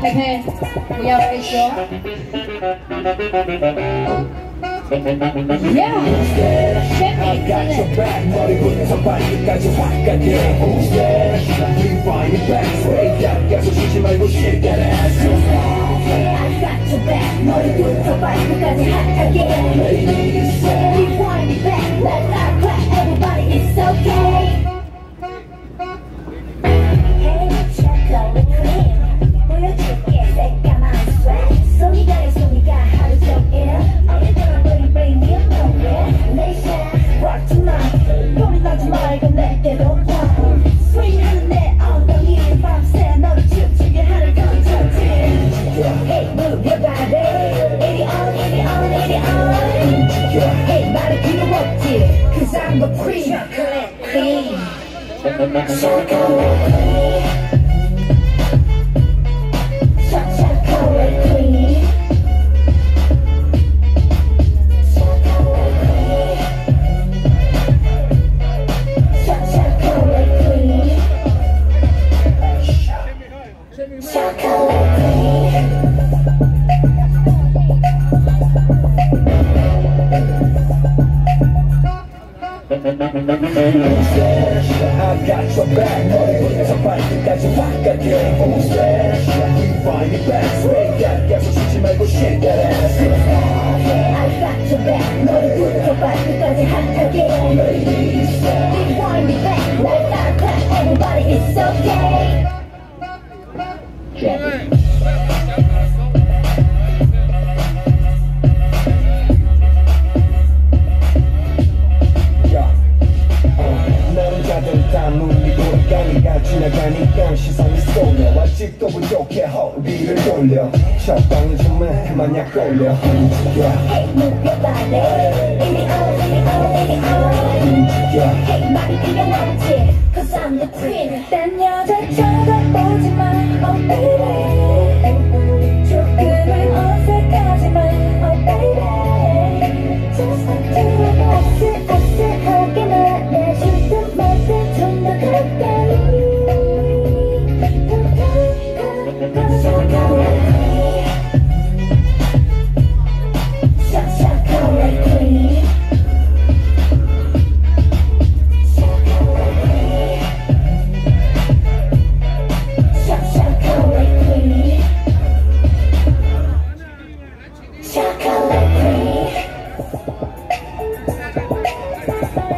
佩佩，不要害羞。Yeah，先比真的。 머리부터 발끝까지 화끈해 Who's there? Rewind it back Way down 계속 쉬지 말고 shake that ass on Hey 말이 필요 없지 Cause I'm the queen Chocolate queen Chocolate queen Chocolate queen Flash, I got your back Nothing somebody got your back I can't move Flash, we find it back Swing that gas, so shit, you. might go shake that ass 또 부족해 허리를 돌려 적당히 춤을 해만약 돌려 움직여 Hey move your body In the hour, in the hour, in the hour 움직여 Hey 많이 뛰어넘지 Cause I'm the queen 딴 여자 쳐다보지 마 Oh baby Ha ha ha.